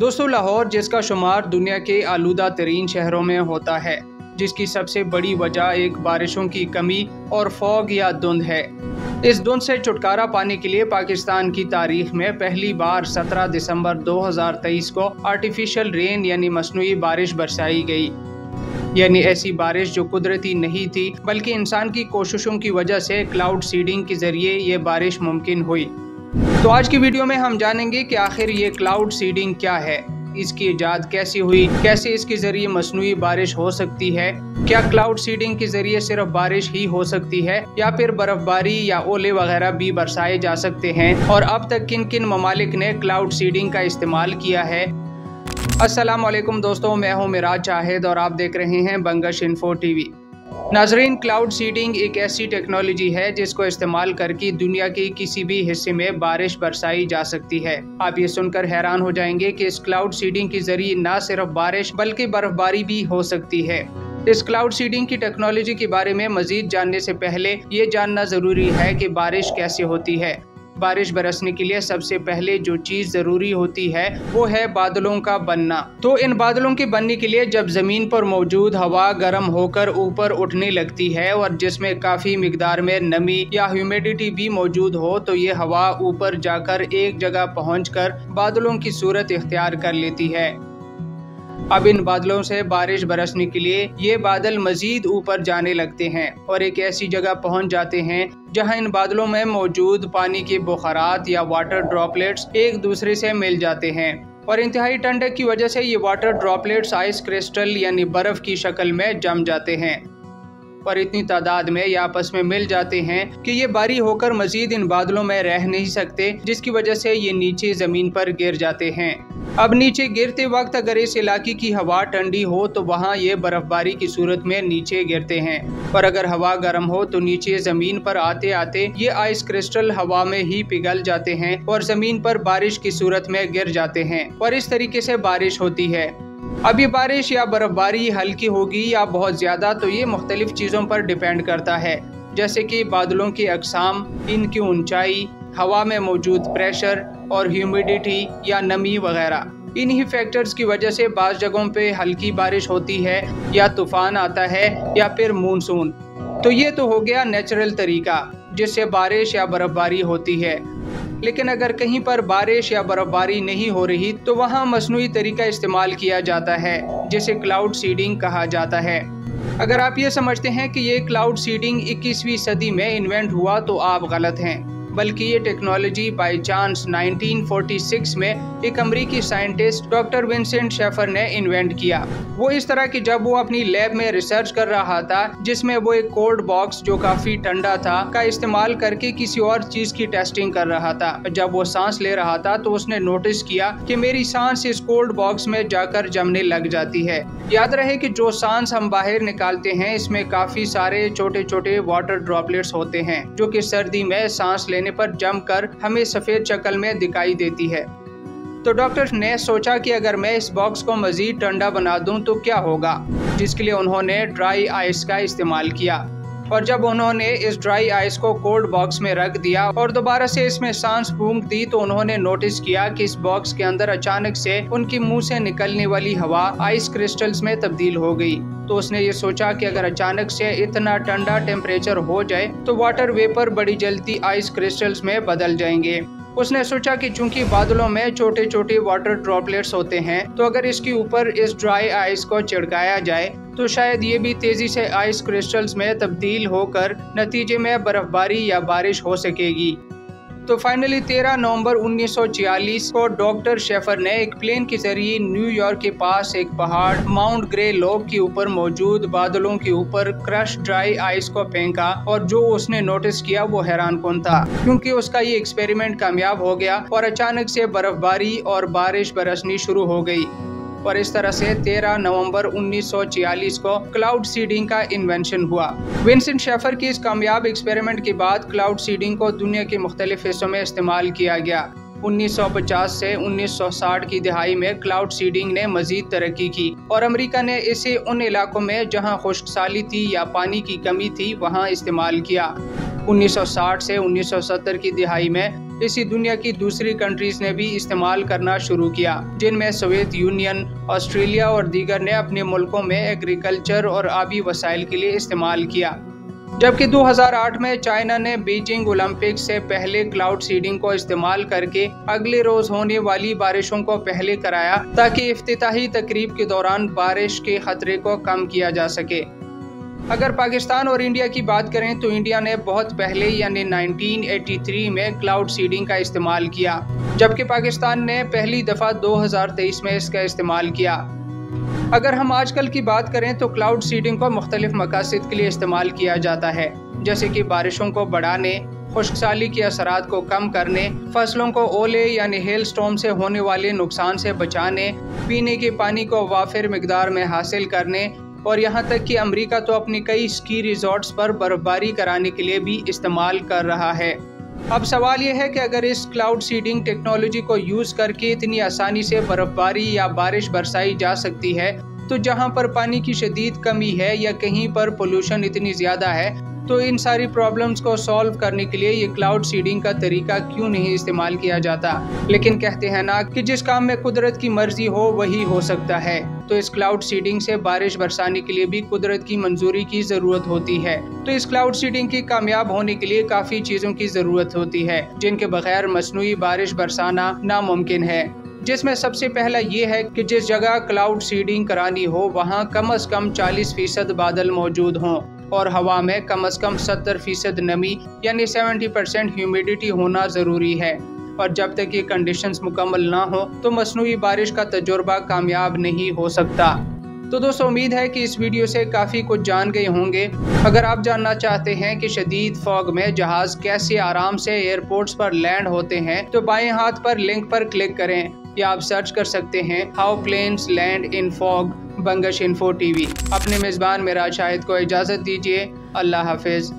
दोस्तों लाहौर, जिसका शुमार दुनिया के आलूदा तरीन शहरों में होता है, जिसकी सबसे बड़ी वजह एक बारिशों की कमी और फॉग या धुंध है। इस धुंध से छुटकारा पाने के लिए पाकिस्तान की तारीख में पहली बार 17 दिसंबर 2023 को आर्टिफिशियल रेन यानी मसनू बारिश बरसाई गई। यानी ऐसी बारिश जो कुदरती नहीं थी, बल्कि इंसान की कोशिशों की वजह से क्लाउड सीडिंग के ज़रिए ये बारिश मुमकिन हुई। तो आज की वीडियो में हम जानेंगे कि आखिर ये क्लाउड सीडिंग क्या है? इसकी ईजाद कैसी हुई? कैसे इसके ज़रिए मसनू बारिश हो सकती है? क्या क्लाउड सीडिंग के ज़रिए सिर्फ़ बारिश ही हो सकती है? या फिर बर्फबारी या ओले वगैरह भी बरसाए जा सकते हैं? और अब तक किन किन ममालिक ने क्लाउड सीडिंग का इस्तेमाल किया है? असलम दोस्तों, मैं हूँ मिराज चाहेद और आप देख रहे हैं बंगश इन्फो टीवी। नाजरीन क्लाउड सीडिंग एक ऐसी टेक्नोलॉजी है जिसको इस्तेमाल करके दुनिया के किसी भी हिस्से में बारिश बरसाई जा सकती है। आप ये सुनकर हैरान हो जाएँगे कि इस क्लाउड सीडिंग के ज़रिए न सिर्फ़ बारिश, बल्कि बर्फबारी भी हो सकती है। इस क्लाउड सीडिंग की टेक्नोलॉजी के बारे में मजीद जानने से पहले ये जानना ज़रूरी है कि बारिश कैसे होती है। बारिश बरसने के लिए सबसे पहले जो चीज़ ज़रूरी होती है, वो है बादलों का बनना। तो इन बादलों के बनने के लिए जब ज़मीन पर मौजूद हवा गर्म होकर ऊपर उठने लगती है और जिसमें काफ़ी मकदार में नमी या ह्यूमिडिटी भी मौजूद हो तो ये हवा ऊपर जाकर एक जगह पहुंचकर बादलों की सूरत इख्तियार कर लेती है। अब इन बादलों से बारिश बरसने के लिए ये बादल मजीद ऊपर जाने लगते हैं और एक ऐसी जगह पहुँच जाते हैं जहाँ इन बादलों में मौजूद पानी के बुखारात या वाटर ड्रॉपलेट्स एक दूसरे से मिल जाते हैं। और इंतहाई ठंडक की वजह से ये वाटर ड्रॉपलेट्स आइस क्रिस्टल यानी बर्फ़ की शक्ल में जम जाते हैं। और इतनी तादाद में ये आपस में मिल जाते हैं कि ये बारी होकर मजीद इन बादलों में रह नहीं सकते, जिसकी वजह से ये नीचे ज़मीन पर गिर जाते हैं। अब नीचे गिरते वक्त अगर इस इलाके की हवा ठंडी हो तो वहाँ ये बर्फबारी की सूरत में नीचे गिरते हैं। और अगर हवा गर्म हो तो नीचे ज़मीन पर आते आते ये आइस क्रिस्टल हवा में ही पिघल जाते हैं और ज़मीन पर बारिश की सूरत में गिर जाते हैं। और इस तरीके से बारिश होती है। अब ये बारिश या बर्फबारी हल्की होगी या बहुत ज़्यादा तो ये मुख्तलिफ़ चीज़ों पर डिपेंड करता है। जैसे कि बादलों की अकसाम, इनकी ऊंचाई, हवा में मौजूद प्रेशर और ह्यूमिडिटी या नमी वगैरह। इन्हीं फैक्टर्स की वजह से बाज़ जगहों पे हल्की बारिश होती है, या तूफ़ान आता है, या फिर मानसून तो ये तो हो गया नेचुरल तरीका, जिससे बारिश या बर्फबारी होती है। लेकिन अगर कहीं पर बारिश या बर्फबारी नहीं हो रही तो वहाँ मसनू तरीका इस्तेमाल किया जाता है, जिसे क्लाउड सीडिंग कहा जाता है। अगर आप ये समझते हैं कि ये क्लाउड सीडिंग 21वीं सदी में इन्वेंट हुआ तो आप गलत हैं। बल्कि ये टेक्नोलॉजी बाई चांस 1946 में एक अमरीकी साइंटिस्ट डॉक्टर विंसेंट शेफर ने इन्वेंट किया। वो इस तरह की जब वो अपनी लैब में रिसर्च कर रहा था, जिसमें वो एक कोल्ड बॉक्स जो काफ़ी ठंडा था, का इस्तेमाल करके किसी और चीज़ की टेस्टिंग कर रहा था। जब वो सांस ले रहा था तो उसने नोटिस किया कि मेरी सांस इस कोल्ड बॉक्स में जाकर जमने लग जाती है। याद रहे कि जो सांस हम बाहर निकालते हैं, इसमें काफ़ी सारे छोटे छोटे वाटर ड्रॉपलेट्स होते हैं, जो कि सर्दी में सांस ले लेने पर जमकर हमें सफ़ेद शक्ल में दिखाई देती है। तो डॉक्टर, ने सोचा कि अगर मैं इस बॉक्स को मज़ीद ठंडा बना दूँ तो क्या होगा, जिसके लिए उन्होंने ड्राई आइस का इस्तेमाल किया। और जब उन्होंने इस ड्राई आइस को कोल्ड बॉक्स में रख दिया और दोबारा से इसमें सांस फूंक दी तो उन्होंने नोटिस किया कि इस बॉक्स के अंदर अचानक से उनकी मुँह से निकलने वाली हवा आइस क्रिस्टल्स में तब्दील हो गई। तो उसने ये सोचा कि अगर अचानक से इतना ठंडा टेम्परेचर हो जाए तो वाटर वेपर बड़ी जल्दी आइस क्रिस्टल्स में बदल जाएँगे। उसने सोचा कि चूँकि बादलों में छोटे छोटे वाटर ड्रॉपलेट्स होते हैं तो अगर इसके ऊपर इस ड्राई आइस को छिड़काया जाए तो शायद ये भी तेज़ी से आइस क्रिस्टल्स में तब्दील होकर नतीजे में बर्फबारी या बारिश हो सकेगी। तो फाइनली 13 नवंबर 1946 को डॉक्टर शेफर ने एक प्लेन के ज़रिए न्यूयॉर्क के पास एक पहाड़ माउंट ग्रे लॉक के ऊपर मौजूद बादलों के ऊपर क्रश ड्राई आइस को फेंका और जो उसने नोटिस किया वो हैरान कौन था? क्योंकि उसका ये एक्सपेरिमेंट कामयाब हो गया और अचानक से बर्फबारी और बारिश बरसनी शुरू हो गई। और इस तरह से 13 नवंबर 1946 को क्लाउड सीडिंग का इन्वेंशन हुआ। विंसेंट शेफर की इस कामयाब एक्सपेरिमेंट के बाद क्लाउड सीडिंग को दुनिया के मुख्तलिफ़ हिस्सों में इस्तेमाल किया गया। 1950 से 1960 की दिहाई में क्लाउड सीडिंग ने मजीद तरक्की की और अमेरिका ने इसे उन इलाकों में जहाँ खुश्क साली थी या पानी की कमी थी, वहाँ इस्तेमाल किया। 1960 से 1970 की दिहाई में इसी दुनिया की दूसरी कंट्रीज़ ने भी इस्तेमाल करना शुरू किया, जिनमें सोवियत यूनियन ऑस्ट्रेलिया और दीगर ने अपने मुल्कों में एग्रीकल्चर और आबी वसाइल के लिए इस्तेमाल किया। जबकि 2008 में चाइना ने बीजिंग ओलंपिक्स से पहले क्लाउड सीडिंग को इस्तेमाल करके अगले रोज होने वाली बारिशों को पहले कराया, ताकि इफ्तिताही तकरीब के दौरान बारिश के खतरे को कम किया जा सके। अगर पाकिस्तान और इंडिया की बात करें तो इंडिया ने बहुत पहले यानी 1983 में क्लाउड सीडिंग का इस्तेमाल किया, जबकि पाकिस्तान ने पहली दफ़ा 2023 में इसका इस्तेमाल किया। अगर हम आजकल की बात करें तो क्लाउड सीडिंग को मुख्तलिफ़ मकासद के लिए इस्तेमाल किया जाता है, जैसे कि बारिशों को बढ़ाने खुशकसाली के असरात को कम करने, फ़सलों को ओले यानी हेल स्टॉम से होने वाले नुकसान से बचाने, पीने के पानी को वाफिर मकदार में हासिल करने और यहाँ तक कि अमेरिका तो अपने कई स्की रिजॉर्ट्स पर बर्फबारी कराने के लिए भी इस्तेमाल कर रहा है। अब सवाल यह है कि अगर इस क्लाउड सीडिंग टेक्नोलॉजी को यूज़ करके इतनी आसानी से बर्फबारी या बारिश बरसाई जा सकती है तो जहाँ पर पानी की शदीद कमी है या कहीं पर पोल्यूशन इतनी ज़्यादा है तो इन सारी प्रॉब्लम्स को सॉल्व करने के लिए ये क्लाउड सीडिंग का तरीका क्यों नहीं इस्तेमाल किया जाता? लेकिन कहते हैं ना कि जिस काम में कुदरत की मर्ज़ी हो, वही हो सकता है। तो इस क्लाउड सीडिंग से बारिश बरसाने के लिए भी कुदरत की मंजूरी की ज़रूरत होती है। तो इस क्लाउड सीडिंग की कामयाब होने के लिए काफ़ी चीज़ों की ज़रूरत होती है, जिनके बगैर मसनू बारिश बरसाना नामुमकिन है। जिसमें सबसे पहला ये है कि जिस जगह क्लाउड सीडिंग करानी हो, वहाँ कम अज़ कम 40 फ़ीसद बादल मौजूद हों। और हवा में कम अज़ कम 70 फ़ीसद नमी, यानी 70 परसेंट ह्यूमिडिटी होना ज़रूरी है। और जब तक ये कंडीशंस मुकम्मल ना हो तो मसनू बारिश का तजुर्बा कामयाब नहीं हो सकता। तो दोस्तों, उम्मीद है कि इस वीडियो से काफ़ी कुछ जान गए होंगे। अगर आप जानना चाहते हैं कि शदीद फॉग में जहाज़ कैसे आराम से एयरपोर्ट्स पर लैंड होते हैं तो बाएँ हाथ पर लिंक पर क्लिक करें। या आप सर्च कर सकते हैं how planes land in fog Bangash info TV अपने मेज़बान मेरा शाहिद को इजाज़त दीजिए। अल्लाह हाफिज़।